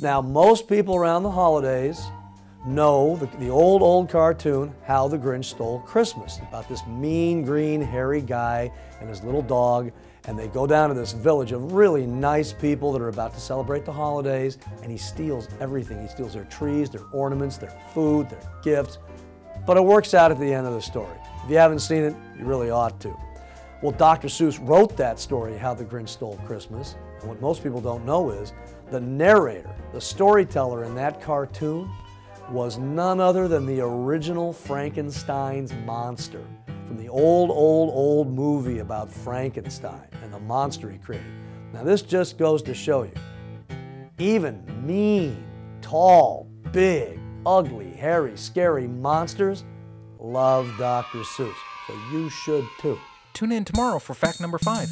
Now, most people around the holidays know the, the, old, old cartoon, How the Grinch Stole Christmas, about this mean, green, hairy guy and his little dog. And they go down to this village of really nice people that are about to celebrate the holidays, and he steals everything. He steals their trees, their ornaments, their food, their gifts. But it works out at the end of the story. If you haven't seen it, you really ought to. Well, Dr. Seuss wrote that story, How the Grinch Stole Christmas. And what most people don't know is the narrator, the storyteller in that cartoon, was none other than the original Frankenstein's monster from the old, old, old movie about Frankenstein and the monster he created. Now, this just goes to show you even mean, tall, big, ugly, hairy, scary monsters love Dr. Seuss. So you should too. Tune in tomorrow for fact number five.